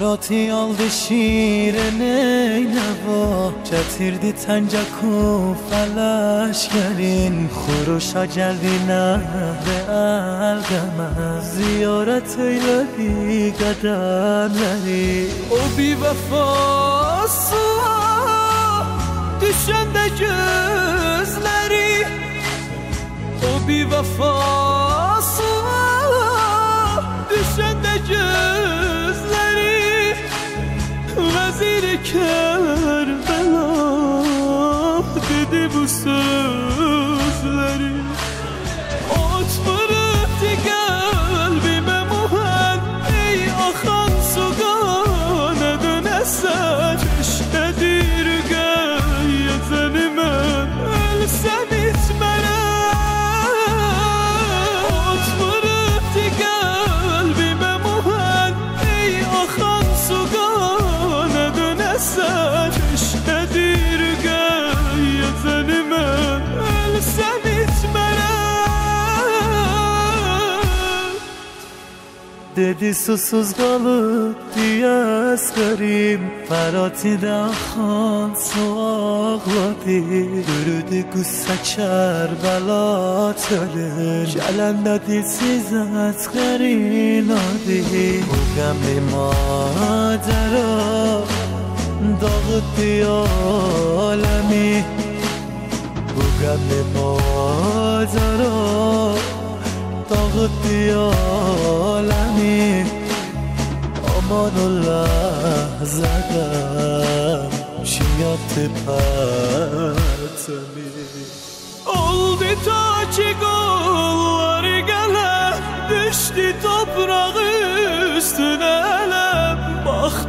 Karati aldı şirene neva Çatirdi tencaku falaş gelin Xuruşa geldi nehre elgeme Ziyaret eyledi kademleri O bir vefası Düşende gözleri O bir vefası Kerbela ah, dedi bu söz ateşte dirge Dedi susuz kalıp diye eskerim Ferhatide akan soğakladı Yürüdü kız seçer bela tölür Gelen de dilsiz eskerin adı Bu gemi داغتی آلمی تو گم بازارا داغتی آلمی آمان و لحظه گم شیعت پرتمی اول دیتا چی گل واری دشتی تو براغی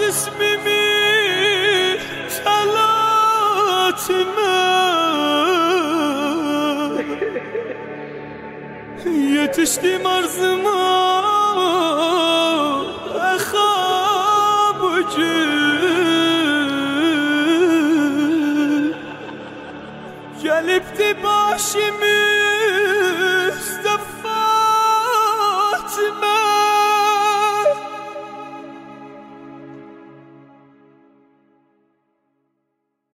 اسمم می سلامتم یا تشتی ما اخاب باشی